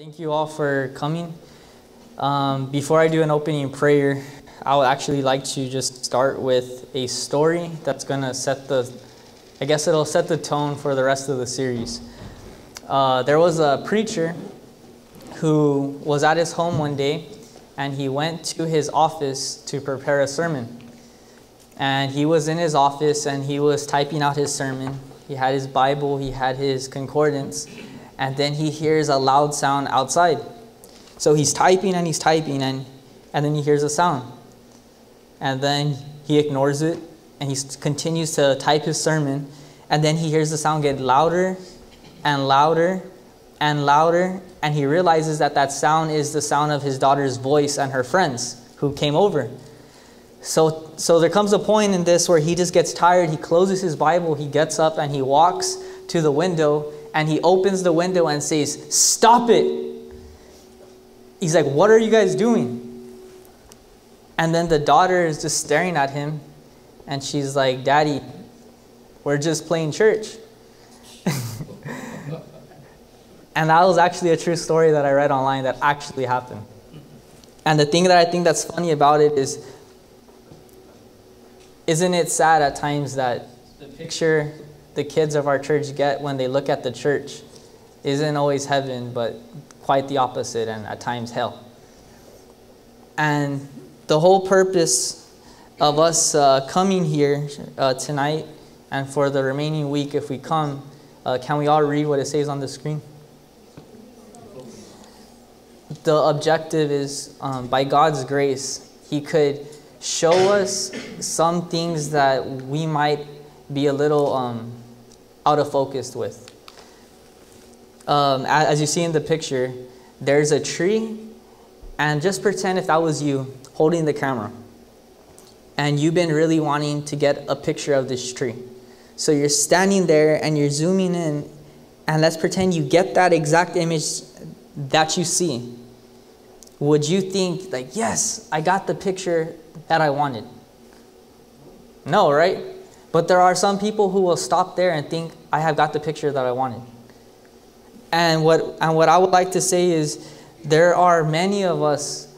Thank you all for coming. Um, before I do an opening prayer, I would actually like to just start with a story that's going to set the, I guess it'll set the tone for the rest of the series. Uh, there was a preacher who was at his home one day and he went to his office to prepare a sermon. And he was in his office and he was typing out his sermon. He had his Bible, he had his concordance and then he hears a loud sound outside. So he's typing and he's typing, and, and then he hears a sound. And then he ignores it and he continues to type his sermon. And then he hears the sound get louder and louder and louder. And he realizes that that sound is the sound of his daughter's voice and her friends who came over. So, so there comes a point in this where he just gets tired. He closes his Bible, he gets up, and he walks to the window and he opens the window and says, Stop it. He's like, What are you guys doing? And then the daughter is just staring at him and she's like, Daddy, we're just playing church. and that was actually a true story that I read online that actually happened. And the thing that I think that's funny about it is, isn't it sad at times that the picture the kids of our church get when they look at the church isn't always heaven, but quite the opposite, and at times hell. And the whole purpose of us uh, coming here uh, tonight and for the remaining week, if we come, uh, can we all read what it says on the screen? The objective is um, by God's grace, He could show us some things that we might be a little um, out of focus with. Um, as you see in the picture, there's a tree, and just pretend if that was you holding the camera, and you've been really wanting to get a picture of this tree. So you're standing there and you're zooming in, and let's pretend you get that exact image that you see. Would you think, like, yes, I got the picture that I wanted? No, right? But there are some people who will stop there and think, I have got the picture that I wanted. And what, and what I would like to say is, there are many of us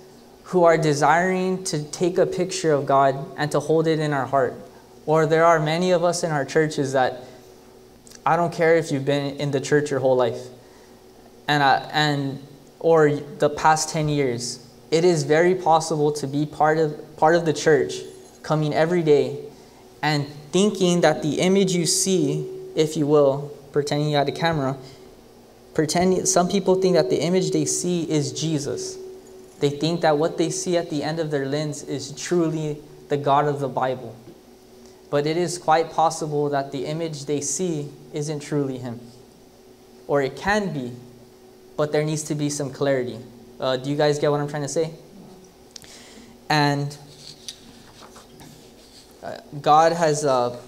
who are desiring to take a picture of God and to hold it in our heart. Or there are many of us in our churches that I don't care if you've been in the church your whole life and, I, and or the past 10 years. It is very possible to be part of, part of the church, coming every day and thinking that the image you see, if you will, pretending you had a camera, pretending some people think that the image they see is Jesus. They think that what they see at the end of their lens is truly the God of the Bible. But it is quite possible that the image they see isn't truly Him. Or it can be, but there needs to be some clarity. Uh, do you guys get what I'm trying to say? And God has uh,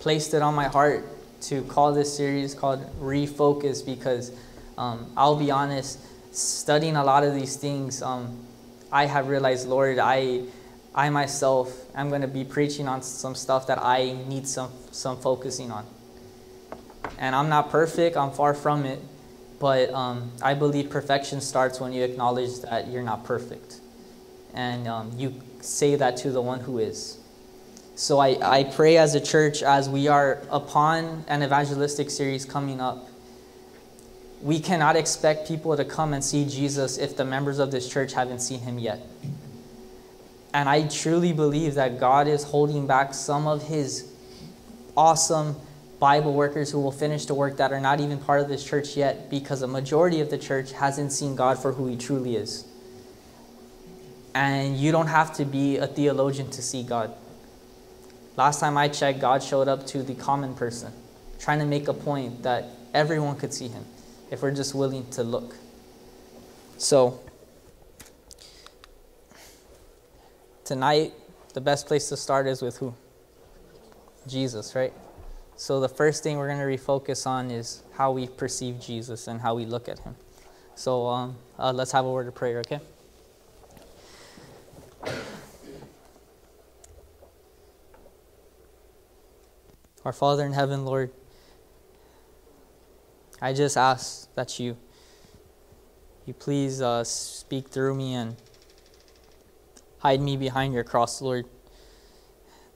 placed it on my heart to call this series called Refocus because um, I'll be honest, studying a lot of these things, um, I have realized, Lord, I, I myself am going to be preaching on some stuff that I need some, some focusing on. And I'm not perfect, I'm far from it, but um, I believe perfection starts when you acknowledge that you're not perfect. And um, you say that to the one who is. So I, I pray as a church, as we are upon an evangelistic series coming up, we cannot expect people to come and see Jesus if the members of this church haven't seen him yet. And I truly believe that God is holding back some of his awesome Bible workers who will finish the work that are not even part of this church yet because a majority of the church hasn't seen God for who he truly is. And you don't have to be a theologian to see God. Last time I checked, God showed up to the common person, trying to make a point that everyone could see him if we're just willing to look. So, tonight, the best place to start is with who? Jesus, right? So, the first thing we're going to refocus on is how we perceive Jesus and how we look at him. So, um, uh, let's have a word of prayer, okay? Our Father in heaven, Lord, I just ask that you you please uh, speak through me and hide me behind your cross, Lord.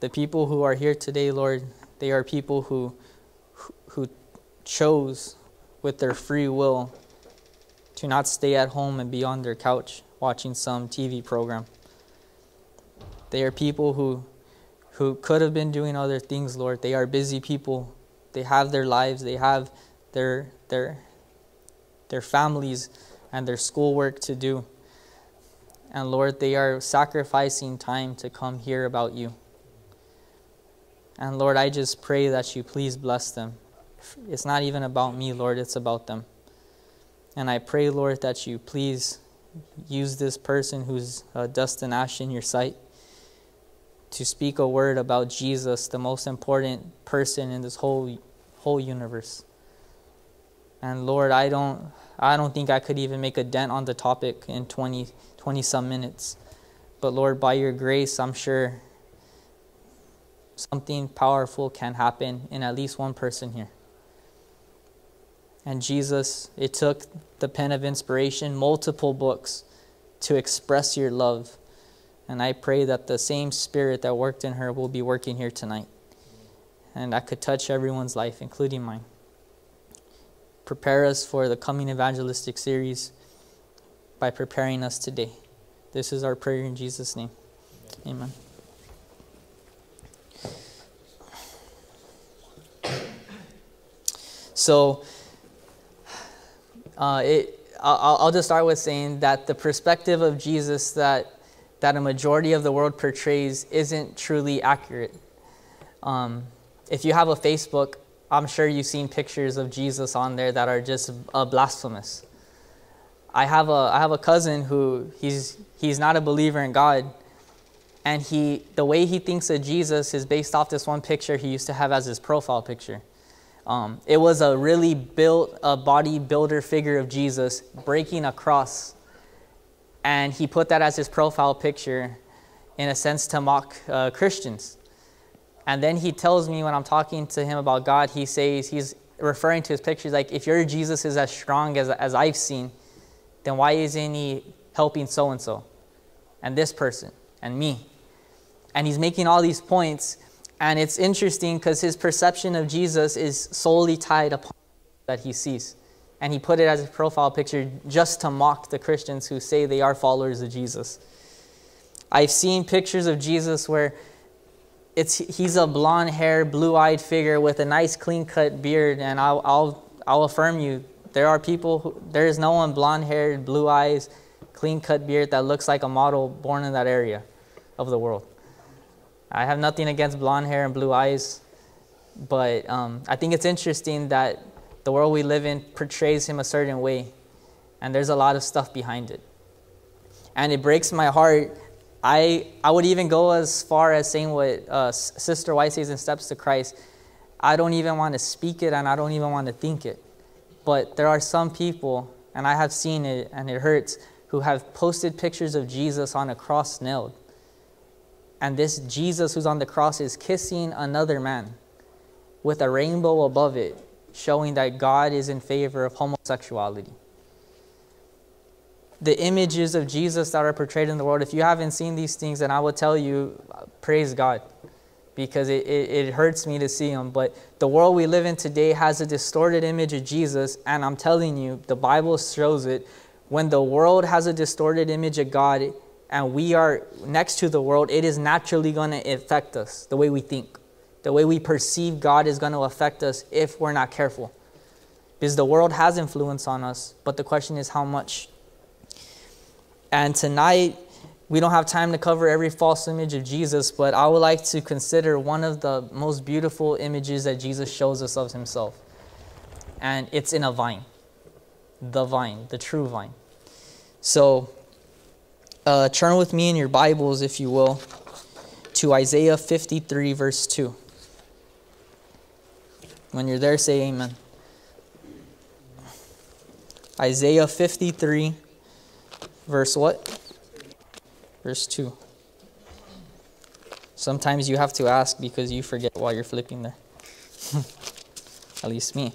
The people who are here today, Lord, they are people who, who chose with their free will to not stay at home and be on their couch watching some TV program. They are people who, who could have been doing other things, Lord. They are busy people. They have their lives, they have their, their, their families and their schoolwork to do. And Lord, they are sacrificing time to come hear about you. And Lord, I just pray that you please bless them. It's not even about me, Lord, it's about them. And I pray, Lord, that you please use this person who's uh, dust and ash in your sight to speak a word about Jesus, the most important person in this whole whole universe. And Lord, I don't I don't think I could even make a dent on the topic in 20 20 some minutes. But Lord, by your grace, I'm sure something powerful can happen in at least one person here. And Jesus, it took the pen of inspiration, multiple books, to express your love. And I pray that the same spirit that worked in her will be working here tonight. And that could touch everyone's life, including mine. Prepare us for the coming evangelistic series by preparing us today. This is our prayer in Jesus' name. Amen. So, uh, it, I'll, I'll just start with saying that the perspective of Jesus that, that a majority of the world portrays isn't truly accurate. Um, if you have a Facebook, I'm sure you've seen pictures of Jesus on there that are just uh, blasphemous. I have a I have a cousin who he's he's not a believer in God, and he the way he thinks of Jesus is based off this one picture he used to have as his profile picture. Um, it was a really built, a bodybuilder figure of Jesus breaking a cross. And he put that as his profile picture in a sense to mock uh, Christians. And then he tells me when I'm talking to him about God, he says, he's referring to his pictures like, if your Jesus is as strong as, as I've seen, then why isn't he helping so and so and this person and me? And he's making all these points and it's interesting because his perception of Jesus is solely tied upon that he sees. And he put it as a profile picture just to mock the Christians who say they are followers of Jesus. I've seen pictures of Jesus where it's, he's a blonde haired, blue eyed figure with a nice clean cut beard. And I'll, I'll, I'll affirm you, there are people, who, there is no one blonde haired, blue eyes, clean cut beard that looks like a model born in that area of the world. I have nothing against blonde hair and blue eyes, but um, I think it's interesting that the world we live in portrays him a certain way, and there's a lot of stuff behind it. And it breaks my heart. I, I would even go as far as saying what uh, Sister White says in Steps to Christ. I don't even want to speak it and I don't even want to think it. But there are some people, and I have seen it and it hurts, who have posted pictures of Jesus on a cross nailed and this Jesus who's on the cross is kissing another man with a rainbow above it, showing that God is in favor of homosexuality. The images of Jesus that are portrayed in the world, if you haven't seen these things, then I will tell you, praise God, because it, it, it hurts me to see them. But the world we live in today has a distorted image of Jesus, and I'm telling you, the Bible shows it. When the world has a distorted image of God, and we are next to the world, it is naturally going to affect us the way we think. The way we perceive God is going to affect us if we're not careful. Because the world has influence on us, but the question is how much. And tonight, we don't have time to cover every false image of Jesus, but I would like to consider one of the most beautiful images that Jesus shows us of himself. And it's in a vine. The vine, the true vine. So, uh, turn with me in your Bibles, if you will, to Isaiah 53, verse 2. When you're there, say amen. Isaiah 53, verse what? Verse 2. Sometimes you have to ask because you forget while you're flipping there. At least me.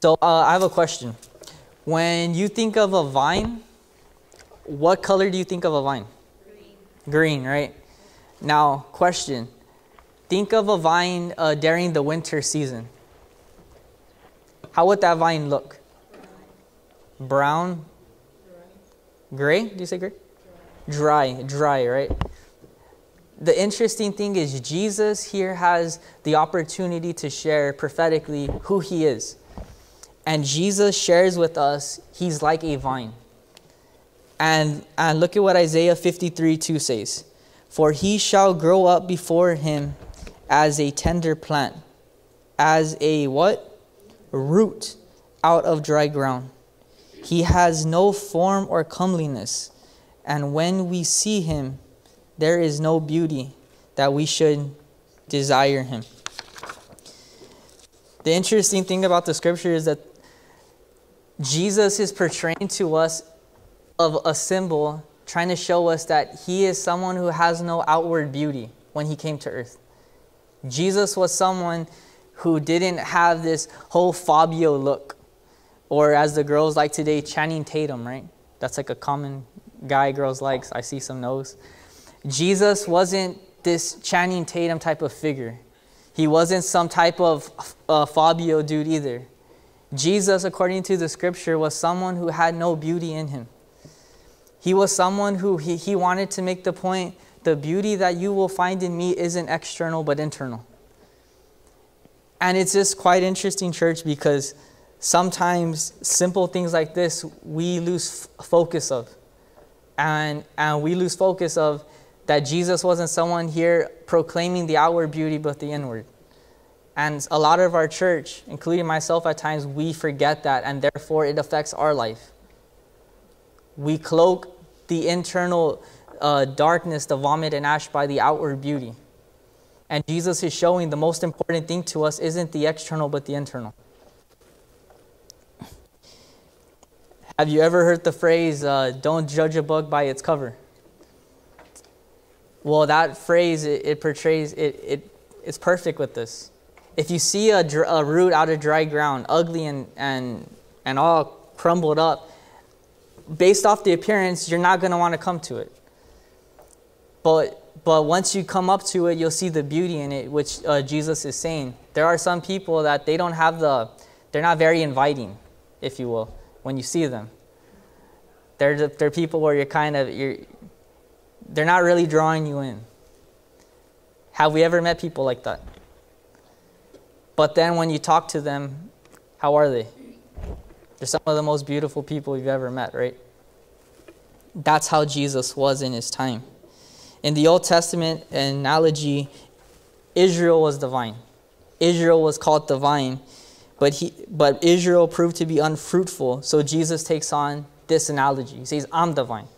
So uh, I have a question. When you think of a vine, what color do you think of a vine? Green. Green, right? Now, question. Think of a vine uh, during the winter season. How would that vine look? Brown? Gray? Do you say gray? Dry, dry, right? The interesting thing is, Jesus here has the opportunity to share prophetically who he is. And Jesus shares with us, he's like a vine. And, and look at what Isaiah 53 2 says For he shall grow up before him as a tender plant, as a what? Root out of dry ground. He has no form or comeliness, and when we see him, there is no beauty that we should desire him. The interesting thing about the scripture is that Jesus is portraying to us of a symbol trying to show us that he is someone who has no outward beauty when he came to earth. Jesus was someone who didn't have this whole Fabio look, or as the girls like today, Channing Tatum, right? That's like a common guy girls likes. I see some nose. Jesus wasn't this Channing Tatum type of figure. He wasn't some type of uh, Fabio dude either. Jesus, according to the scripture, was someone who had no beauty in him. He was someone who he, he wanted to make the point the beauty that you will find in me isn't external but internal. And it's just quite interesting, church, because sometimes simple things like this we lose focus of. And, and we lose focus of that Jesus wasn't someone here proclaiming the outward beauty but the inward. And a lot of our church, including myself at times, we forget that and therefore it affects our life. We cloak the internal uh, darkness, the vomit and ash by the outward beauty. And Jesus is showing the most important thing to us isn't the external but the internal. Have you ever heard the phrase, uh, don't judge a book by its cover? Well, that phrase, it, it portrays, it, it, it's perfect with this. If you see a, a root out of dry ground, ugly and, and, and all crumbled up, based off the appearance, you're not going to want to come to it. But, but once you come up to it, you'll see the beauty in it, which uh, Jesus is saying. There are some people that they don't have the, they're not very inviting, if you will, when you see them. They're, they're people where you're kind of, you're, they're not really drawing you in. Have we ever met people like that? But then when you talk to them, how are they? They're some of the most beautiful people you've ever met, right? That's how Jesus was in his time. In the Old Testament analogy, Israel was the vine. Israel was called the vine, but, he, but Israel proved to be unfruitful. So Jesus takes on this analogy. He says, I'm the vine.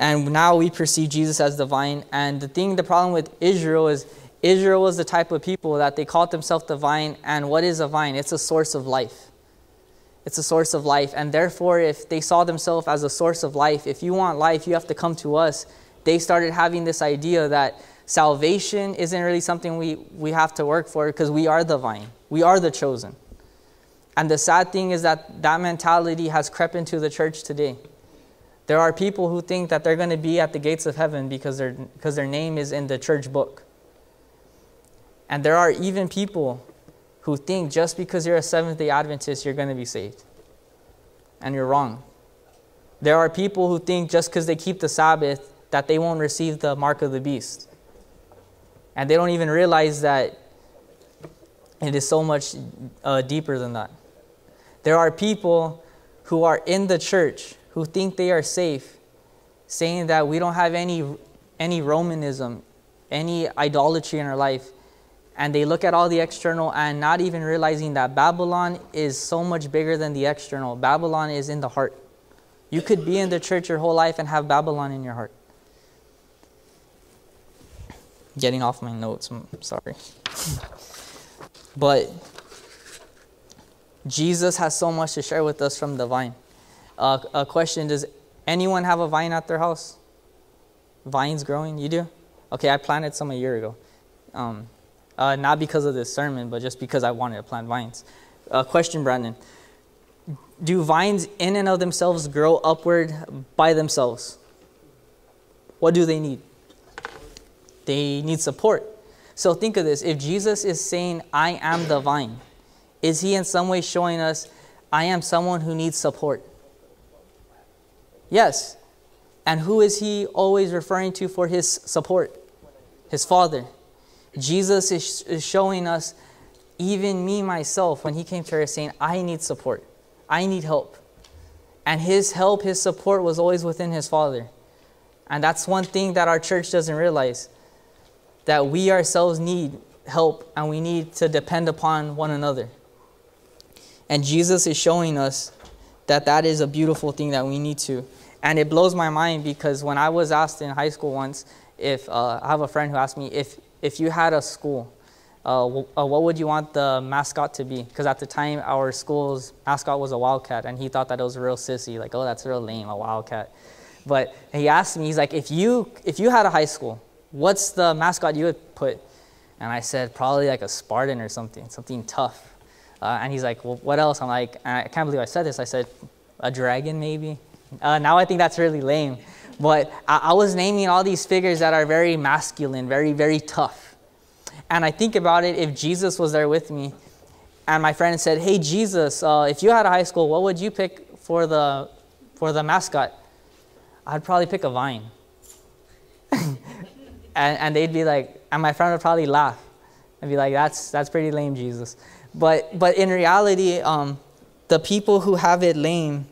And now we perceive Jesus as the vine. And the thing, the problem with Israel is Israel was the type of people that they called themselves the vine. And what is a vine? It's a source of life. It's a source of life. And therefore, if they saw themselves as a source of life, if you want life, you have to come to us. They started having this idea that salvation isn't really something we, we have to work for because we are the vine, we are the chosen. And the sad thing is that that mentality has crept into the church today. There are people who think that they're going to be at the gates of heaven because, because their name is in the church book. And there are even people who think just because you're a Seventh day Adventist, you're going to be saved. And you're wrong. There are people who think just because they keep the Sabbath, that they won't receive the mark of the beast. And they don't even realize that it is so much uh, deeper than that. There are people who are in the church who think they are safe, saying that we don't have any, any Romanism, any idolatry in our life. And they look at all the external and not even realizing that Babylon is so much bigger than the external. Babylon is in the heart. You could be in the church your whole life and have Babylon in your heart. Getting off my notes, I'm sorry. but Jesus has so much to share with us from the vine. Uh, a question Does anyone have a vine at their house? Vines growing? You do? Okay, I planted some a year ago. Um, uh, not because of this sermon, but just because I wanted to plant vines. Uh, question, Brandon. Do vines in and of themselves grow upward by themselves? What do they need? They need support. So think of this if Jesus is saying, I am the vine, is he in some way showing us, I am someone who needs support? Yes. And who is he always referring to for his support? His Father. Jesus is, is showing us, even me myself, when he came to earth, saying, I need support. I need help. And his help, his support was always within his Father. And that's one thing that our church doesn't realize that we ourselves need help and we need to depend upon one another. And Jesus is showing us that that is a beautiful thing that we need to. And it blows my mind because when I was asked in high school once, if uh, I have a friend who asked me if if you had a school, uh, uh, what would you want the mascot to be? Because at the time, our school's mascot was a wildcat, and he thought that it was real sissy, like, oh, that's real lame, a wildcat. But he asked me, he's like, if you if you had a high school, what's the mascot you would put? And I said, probably like a Spartan or something, something tough. Uh, and he's like, well, what else? I'm like, I can't believe I said this. I said, a dragon maybe. Uh, now I think that's really lame. But I, I was naming all these figures that are very masculine, very, very tough. And I think about it if Jesus was there with me and my friend said, Hey, Jesus, uh, if you had a high school, what would you pick for the, for the mascot? I'd probably pick a vine. and, and they'd be like, and my friend would probably laugh and be like, that's, that's pretty lame, Jesus. But, but in reality, um, the people who have it lame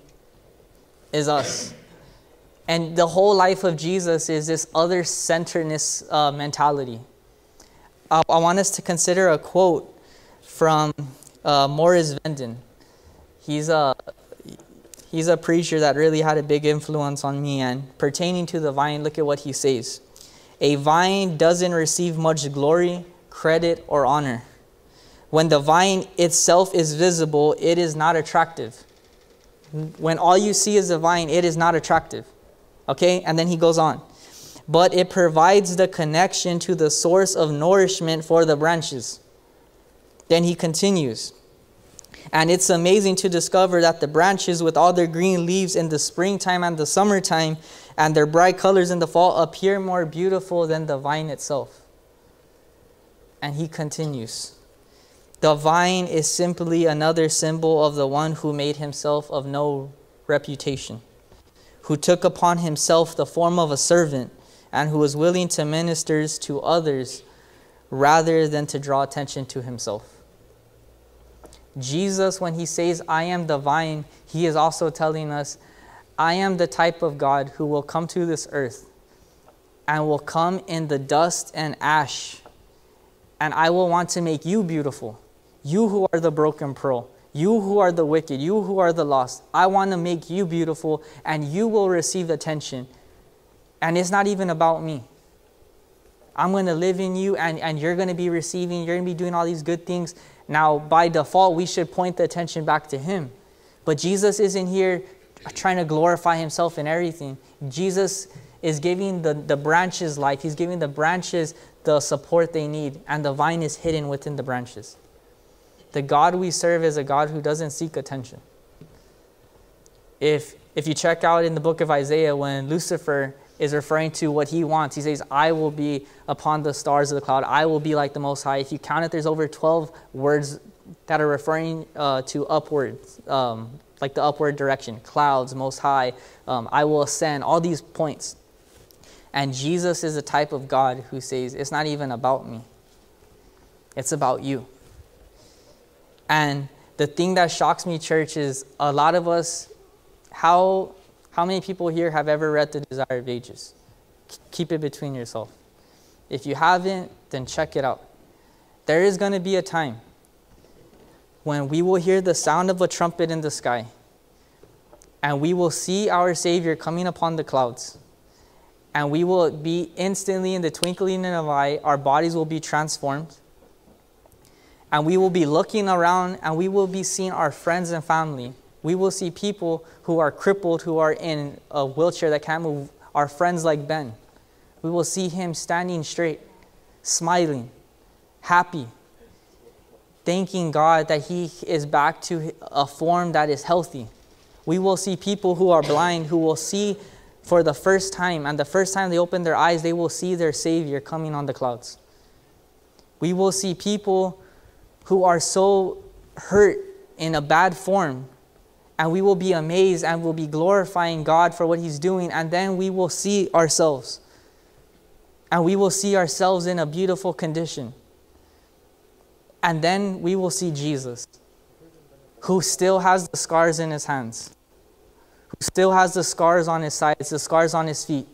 is us. And the whole life of Jesus is this other centeredness uh, mentality. Uh, I want us to consider a quote from uh, Morris Venden. He's a, he's a preacher that really had a big influence on me. And pertaining to the vine, look at what he says A vine doesn't receive much glory, credit, or honor. When the vine itself is visible, it is not attractive. When all you see is the vine, it is not attractive. Okay? And then he goes on. But it provides the connection to the source of nourishment for the branches. Then he continues. And it's amazing to discover that the branches, with all their green leaves in the springtime and the summertime, and their bright colors in the fall, appear more beautiful than the vine itself. And he continues. The vine is simply another symbol of the one who made himself of no reputation who took upon himself the form of a servant and who was willing to minister to others rather than to draw attention to himself. Jesus, when he says, I am the vine, he is also telling us, I am the type of God who will come to this earth and will come in the dust and ash, and I will want to make you beautiful, you who are the broken pearl. You who are the wicked, you who are the lost, I want to make you beautiful and you will receive attention. And it's not even about me. I'm going to live in you and, and you're going to be receiving, you're going to be doing all these good things. Now, by default, we should point the attention back to Him. But Jesus isn't here trying to glorify Himself in everything. Jesus is giving the, the branches life, He's giving the branches the support they need, and the vine is hidden within the branches. The God we serve is a God who doesn't seek attention. If, if you check out in the book of Isaiah, when Lucifer is referring to what he wants, he says, I will be upon the stars of the cloud, I will be like the Most High. If you count it, there's over 12 words that are referring uh, to upwards, um, like the upward direction clouds, Most High, um, I will ascend, all these points. And Jesus is the type of God who says, It's not even about me, it's about you. And the thing that shocks me, church, is a lot of us, how, how many people here have ever read The Desire of Ages? Keep it between yourself. If you haven't, then check it out. There is going to be a time when we will hear the sound of a trumpet in the sky, and we will see our Savior coming upon the clouds, and we will be instantly in the twinkling of an eye, our bodies will be transformed and we will be looking around and we will be seeing our friends and family. We will see people who are crippled, who are in a wheelchair that can't move, our friends like Ben. We will see him standing straight, smiling, happy. thanking God that he is back to a form that is healthy. We will see people who are blind who will see for the first time, and the first time they open their eyes, they will see their Savior coming on the clouds. We will see people who are so hurt in a bad form, and we will be amazed and will be glorifying God for what He's doing, and then we will see ourselves. And we will see ourselves in a beautiful condition. And then we will see Jesus, who still has the scars in his hands who still has the scars on his sides, the scars on his feet,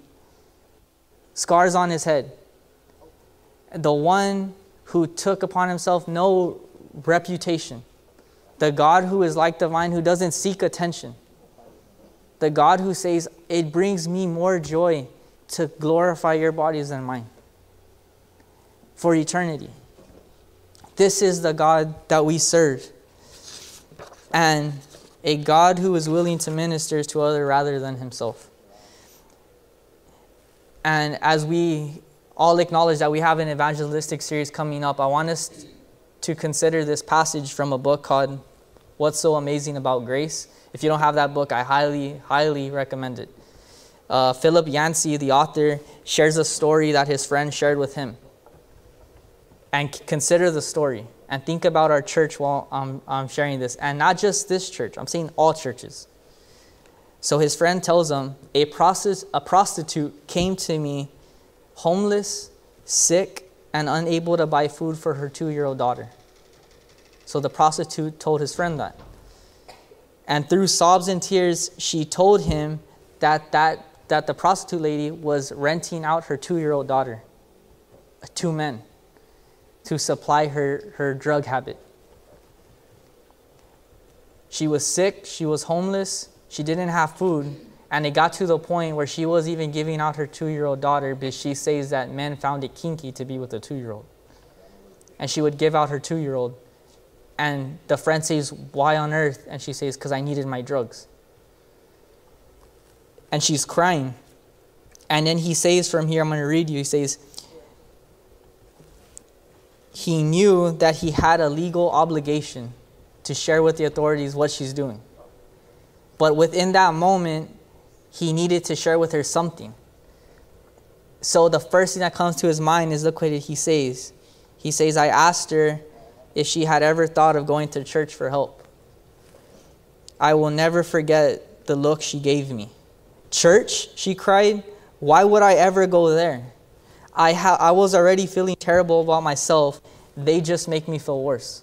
scars on his head. The one who took upon himself no reputation. The God who is like the vine, who doesn't seek attention. The God who says, It brings me more joy to glorify your bodies than mine for eternity. This is the God that we serve. And a God who is willing to minister to others rather than himself. And as we all acknowledge that we have an evangelistic series coming up, I want us to consider this passage from a book called What's So Amazing About Grace. If you don't have that book, I highly, highly recommend it. Uh, Philip Yancey, the author, shares a story that his friend shared with him. And consider the story and think about our church while I'm, I'm sharing this. And not just this church, I'm saying all churches. So his friend tells him, a, process, a prostitute came to me homeless, sick, and unable to buy food for her two year old daughter. So the prostitute told his friend that. And through sobs and tears, she told him that, that, that the prostitute lady was renting out her two year old daughter, uh, two men to supply her, her drug habit. She was sick, she was homeless, she didn't have food, and it got to the point where she was even giving out her two year old daughter because she says that men found it kinky to be with a two year old. And she would give out her two year old. And the friend says, Why on earth? And she says, Because I needed my drugs. And she's crying. And then he says from here, I'm going to read you, he says, he knew that he had a legal obligation to share with the authorities what she's doing. But within that moment, he needed to share with her something. So the first thing that comes to his mind is look what he says. He says, I asked her if she had ever thought of going to church for help. I will never forget the look she gave me. Church, she cried, why would I ever go there? I, ha- I was already feeling terrible about myself. They just make me feel worse.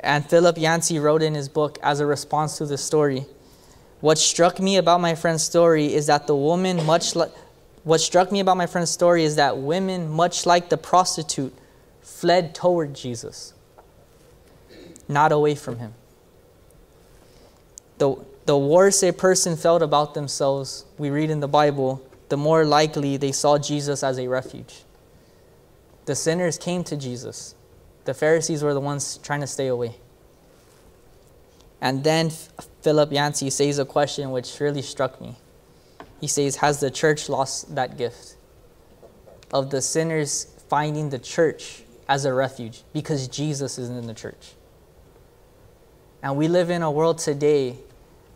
And Philip Yancey wrote in his book as a response to this story What struck me about my friend's story is that the woman, much like what struck me about my friend's story is that women, much like the prostitute, fled toward Jesus, not away from him. The, the worse a person felt about themselves, we read in the Bible, the more likely they saw Jesus as a refuge. The sinners came to Jesus. The Pharisees were the ones trying to stay away. And then Philip Yancey says a question which really struck me. He says, Has the church lost that gift? Of the sinners finding the church as a refuge because Jesus is in the church. And we live in a world today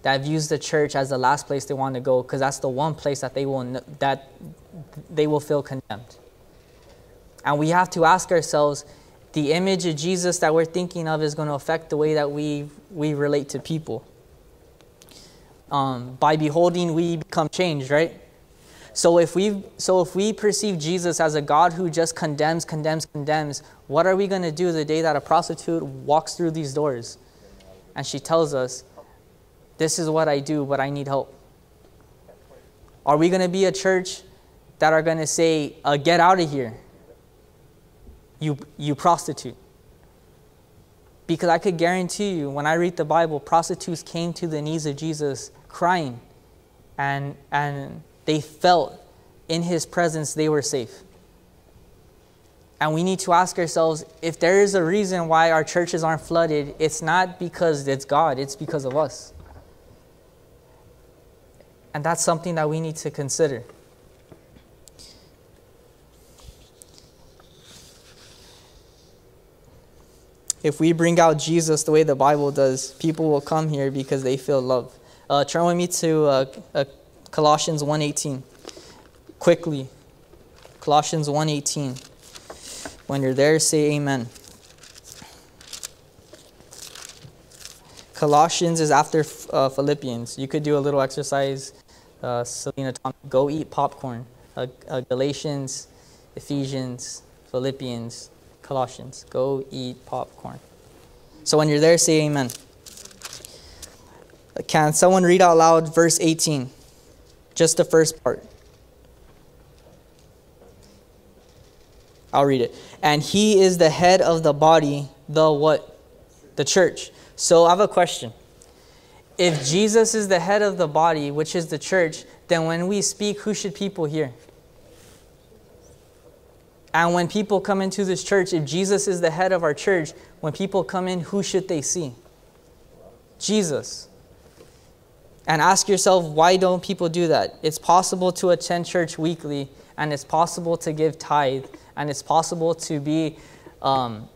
that views the church as the last place they want to go because that's the one place that they will that they will feel condemned. And we have to ask ourselves, the image of Jesus that we're thinking of is going to affect the way that we we relate to people. Um, by beholding, we become changed, right? So if we so if we perceive Jesus as a God who just condemns, condemns, condemns, what are we going to do the day that a prostitute walks through these doors, and she tells us, this is what I do, but I need help? Are we going to be a church that are going to say, uh, get out of here, you, you prostitute? Because I could guarantee you, when I read the Bible, prostitutes came to the knees of Jesus crying, and, and they felt in his presence they were safe. And we need to ask ourselves if there is a reason why our churches aren't flooded, it's not because it's God, it's because of us. And that's something that we need to consider. If we bring out Jesus the way the Bible does, people will come here because they feel love. Uh, turn with me to uh, uh, Colossians 1.18. Quickly. Colossians 1.18. When you're there, say amen. Colossians is after uh, Philippians. You could do a little exercise. Uh, Selena, Tom, go eat popcorn. Uh, Galatians, Ephesians, Philippians, Colossians. Go eat popcorn. So when you're there, say amen. Can someone read out loud verse 18? Just the first part. I'll read it. And he is the head of the body, the what? The church. So I have a question. If Jesus is the head of the body, which is the church, then when we speak, who should people hear? And when people come into this church, if Jesus is the head of our church, when people come in, who should they see? Jesus. And ask yourself, why don't people do that? It's possible to attend church weekly, and it's possible to give tithe, and it's possible to be um,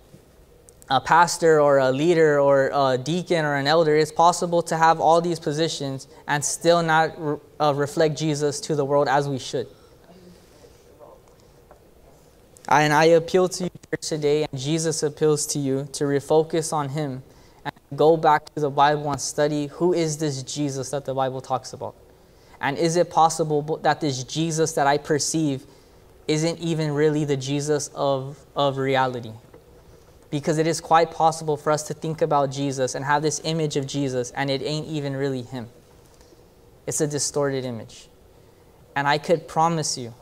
a pastor or a leader or a deacon or an elder, it's possible to have all these positions and still not uh, reflect Jesus to the world as we should. And I appeal to you today, and Jesus appeals to you to refocus on Him and go back to the Bible and study who is this Jesus that the Bible talks about? And is it possible that this Jesus that I perceive isn't even really the Jesus of, of reality? because it is quite possible for us to think about Jesus and have this image of Jesus, and it ain't even really Him. It's a distorted image. And I could promise you,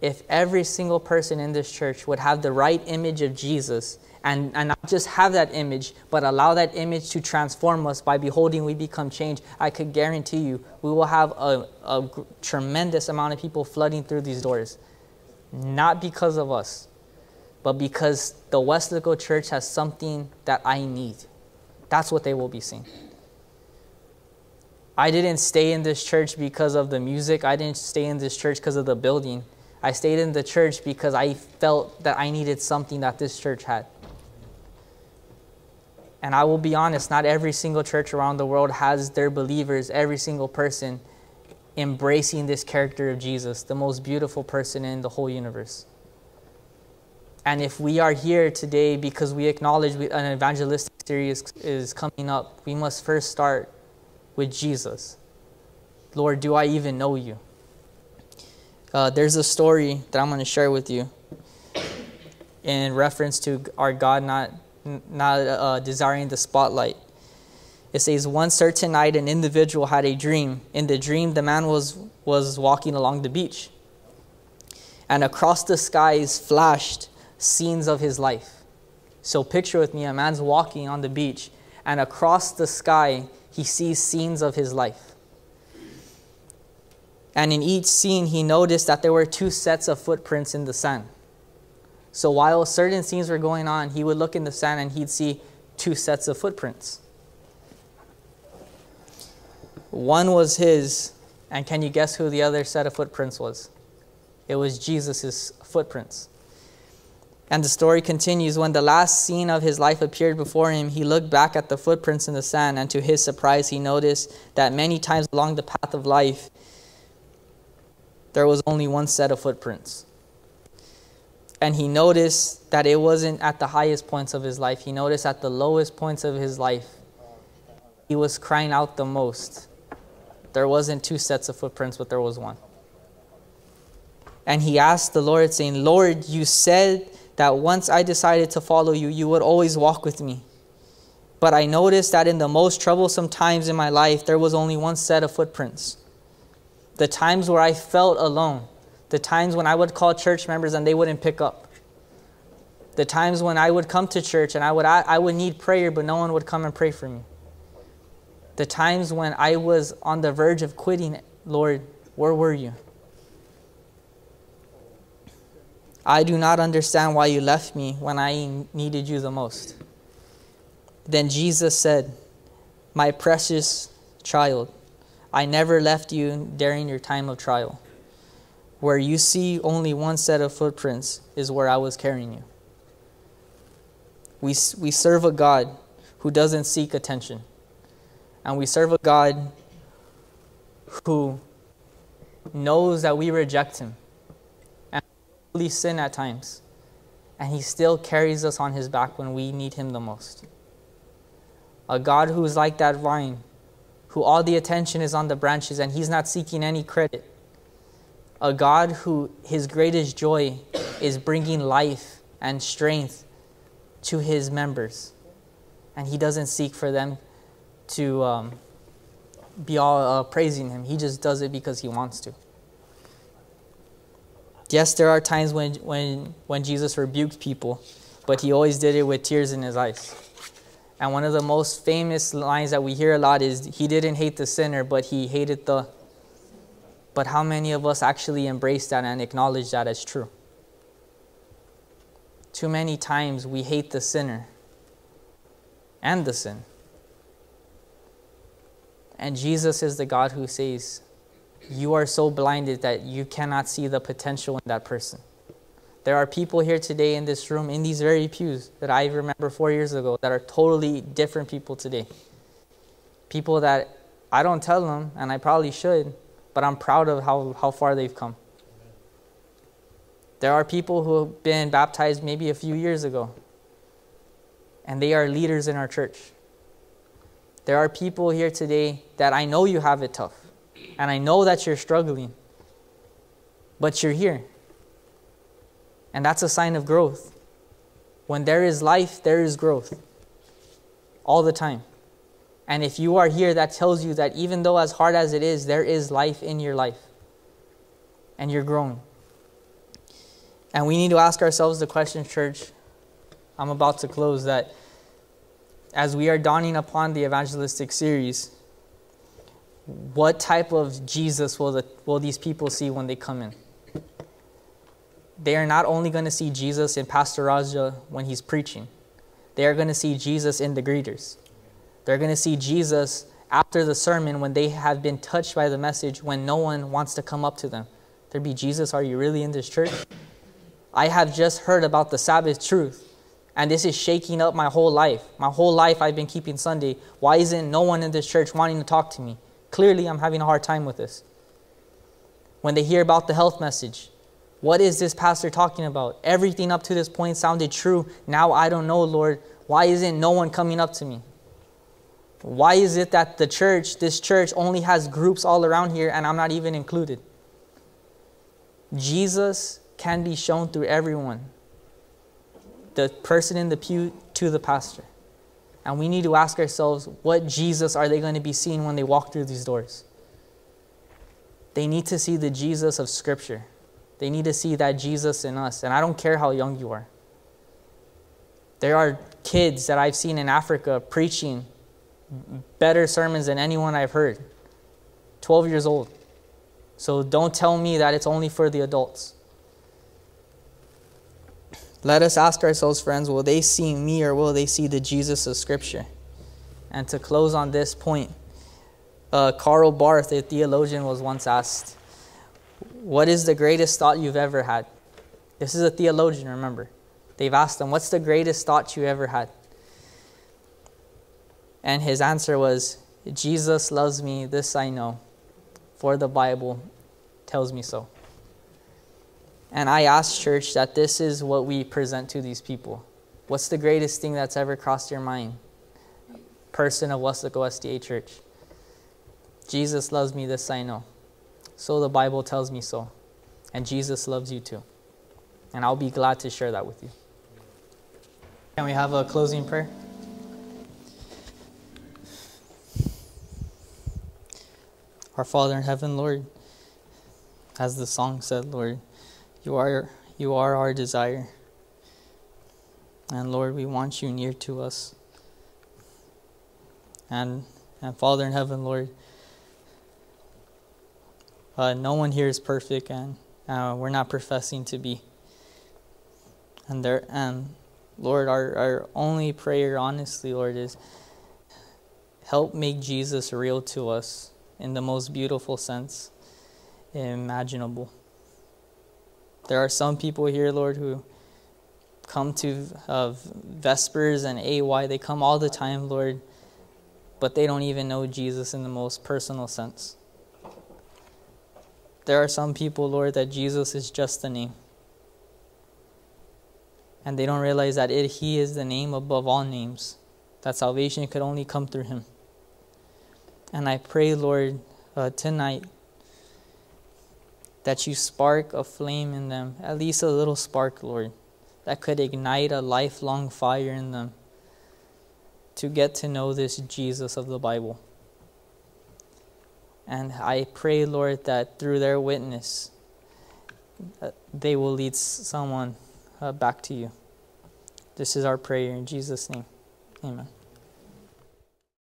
if every single person in this church would have the right image of Jesus, and, and not just have that image, but allow that image to transform us by beholding we become changed, I could guarantee you we will have a, a tremendous amount of people flooding through these doors. Not because of us, but because the Weslaco Church has something that I need. That's what they will be seeing. I didn't stay in this church because of the music. I didn't stay in this church because of the building. I stayed in the church because I felt that I needed something that this church had. And I will be honest, not every single church around the world has their believers, every single person, embracing this character of Jesus, the most beautiful person in the whole universe. And if we are here today because we acknowledge an evangelistic series is coming up, we must first start with Jesus. Lord, do I even know you? Uh, there's a story that I'm going to share with you in reference to our God not, not uh, desiring the spotlight. It says, One certain night, an individual had a dream. In the dream, the man was, was walking along the beach. And across the skies flashed scenes of his life. So picture with me a man's walking on the beach, and across the sky, he sees scenes of his life. And in each scene, he noticed that there were two sets of footprints in the sand. So while certain scenes were going on, he would look in the sand and he'd see two sets of footprints. One was his, and can you guess who the other set of footprints was? It was Jesus' footprints. And the story continues when the last scene of his life appeared before him, he looked back at the footprints in the sand, and to his surprise, he noticed that many times along the path of life, there was only one set of footprints. And he noticed that it wasn't at the highest points of his life, he noticed at the lowest points of his life, he was crying out the most. There wasn't two sets of footprints, but there was one. And he asked the Lord, saying, Lord, you said that once I decided to follow you, you would always walk with me. But I noticed that in the most troublesome times in my life, there was only one set of footprints. The times where I felt alone, the times when I would call church members and they wouldn't pick up. The times when I would come to church and I would, I would need prayer, but no one would come and pray for me. The times when I was on the verge of quitting, Lord, where were you? I do not understand why you left me when I needed you the most. Then Jesus said, My precious child, I never left you during your time of trial. Where you see only one set of footprints is where I was carrying you. We, we serve a God who doesn't seek attention. And we serve a God who knows that we reject him and we sin at times. And he still carries us on his back when we need him the most. A God who is like that vine, who all the attention is on the branches and he's not seeking any credit. A God who his greatest joy is bringing life and strength to his members. And he doesn't seek for them to um, be all uh, praising him. He just does it because he wants to. Yes, there are times when, when, when Jesus rebuked people, but he always did it with tears in his eyes. And one of the most famous lines that we hear a lot is he didn't hate the sinner, but he hated the. But how many of us actually embrace that and acknowledge that as true? Too many times we hate the sinner and the sin. And Jesus is the God who says, You are so blinded that you cannot see the potential in that person. There are people here today in this room, in these very pews, that I remember four years ago, that are totally different people today. People that I don't tell them, and I probably should, but I'm proud of how, how far they've come. There are people who have been baptized maybe a few years ago, and they are leaders in our church. There are people here today that I know you have it tough, and I know that you're struggling, but you're here. And that's a sign of growth. When there is life, there is growth. All the time. And if you are here, that tells you that even though as hard as it is, there is life in your life. And you're growing. And we need to ask ourselves the question, church. I'm about to close that as we are dawning upon the evangelistic series, what type of Jesus will, the, will these people see when they come in? They are not only going to see Jesus in Pastor Raja when he's preaching, they are going to see Jesus in the greeters. They're going to see Jesus after the sermon when they have been touched by the message when no one wants to come up to them. There be Jesus, are you really in this church? I have just heard about the Sabbath truth and this is shaking up my whole life. My whole life I've been keeping Sunday. Why isn't no one in this church wanting to talk to me? Clearly, I'm having a hard time with this. When they hear about the health message, what is this pastor talking about? Everything up to this point sounded true. Now I don't know, Lord. Why isn't no one coming up to me? Why is it that the church, this church, only has groups all around here and I'm not even included? Jesus can be shown through everyone the person in the pew to the pastor. And we need to ask ourselves, what Jesus are they going to be seeing when they walk through these doors? They need to see the Jesus of Scripture. They need to see that Jesus in us. And I don't care how young you are. There are kids that I've seen in Africa preaching better sermons than anyone I've heard. 12 years old. So don't tell me that it's only for the adults. Let us ask ourselves, friends, will they see me or will they see the Jesus of Scripture? And to close on this point, uh, Karl Barth, a theologian, was once asked, What is the greatest thought you've ever had? This is a theologian, remember. They've asked him, What's the greatest thought you ever had? And his answer was, Jesus loves me, this I know, for the Bible tells me so. And I ask, church, that this is what we present to these people. What's the greatest thing that's ever crossed your mind? Person of Weslaco SDA Church. Jesus loves me, this I know. So the Bible tells me so. And Jesus loves you too. And I'll be glad to share that with you. Can we have a closing prayer? Our Father in heaven, Lord, as the song said, Lord, you are, you are our desire. And Lord, we want you near to us. And, and Father in heaven, Lord, uh, no one here is perfect, and uh, we're not professing to be. And there, Lord, our, our only prayer, honestly, Lord, is help make Jesus real to us in the most beautiful sense imaginable. There are some people here, Lord, who come to uh, Vespers and AY. They come all the time, Lord, but they don't even know Jesus in the most personal sense. There are some people, Lord, that Jesus is just a name. And they don't realize that it, He is the name above all names, that salvation could only come through Him. And I pray, Lord, uh, tonight that you spark a flame in them, at least a little spark, Lord, that could ignite a lifelong fire in them to get to know this Jesus of the Bible. And I pray, Lord, that through their witness, uh, they will lead someone uh, back to you. This is our prayer in Jesus' name. Amen.